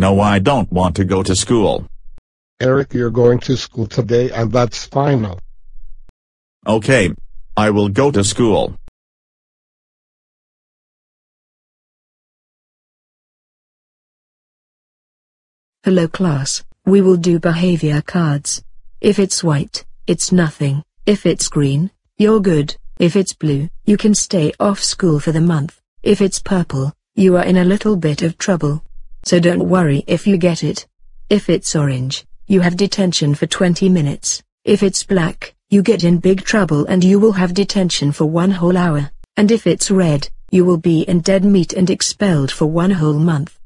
No I don't want to go to school. Eric, you're going to school today and that's final. Okay. I will go to school. Hello class, we will do behavior cards. If it's white, it's nothing. If it's green, you're good. If it's blue, you can stay off school for the month. If it's purple, you are in a little bit of trouble. So don't worry if you get it. If it's orange, you have detention for 20 minutes. If it's black, you get in big trouble and you will have detention for one whole hour. And if it's red, you will be in dead meat and expelled for one whole month.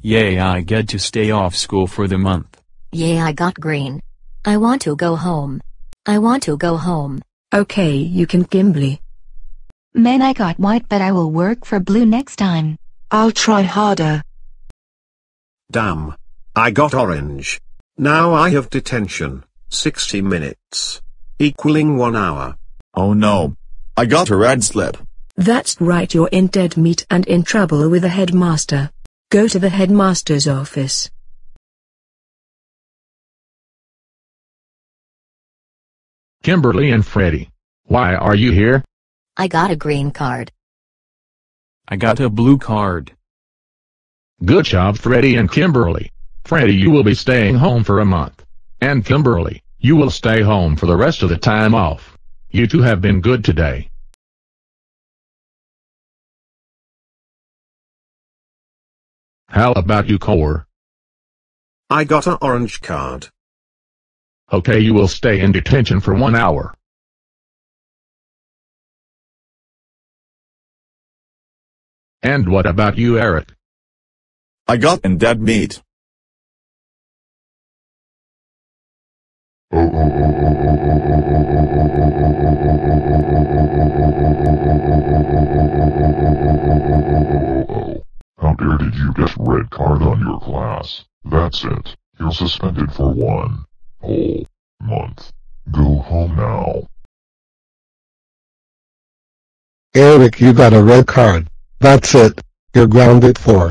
Yay I get to stay off school for the month. Yay I got green. I want to go home. I want to go home. Okay you can Gimbly. Man I got white but I will work for blue next time. I'll try harder. Damn. I got orange. Now I have detention, 60 minutes. Equaling 1 hour. Oh no. I got a red slip. That's right you're in dead meat and in trouble with the headmaster. Go to the headmaster's office. Kimberly and Freddie. Why are you here? I got a green card. I got a blue card. Good job Freddie and Kimberly. Freddie you will be staying home for a month. And Kimberly, you will stay home for the rest of the time off. You two have been good today. How about you Core? I got an orange card. Okay you will stay in detention for one hour. And what about you Eric? I got in dead meat. How dare did you get red card on your class? That's it. You're suspended for one whole month. Go home now. Eric, you got a red card. That's it. You're grounded for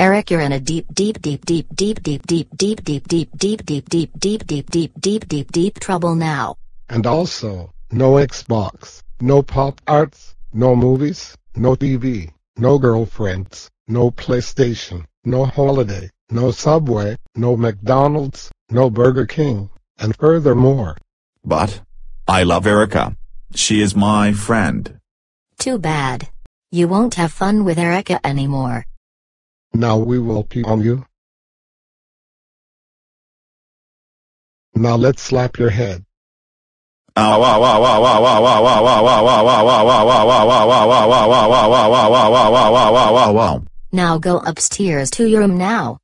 Eric, you're in a deep, deep, deep, deep, deep, deep, deep, deep, deep, deep, deep, deep, deep, deep, deep, deep, deep, deep, deep trouble now. And also, no Xbox, no Pop-Tarts, no movies, no TV, no girlfriends, no PlayStation, no holiday, no Subway, no McDonald's, no Burger King, and furthermore. But, I love Erica. She is my friend. Too bad. You won't have fun with Erica anymore. Now we will pee on you. Now let's slap your head. Now go upstairs to your room now.